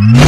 Welcome.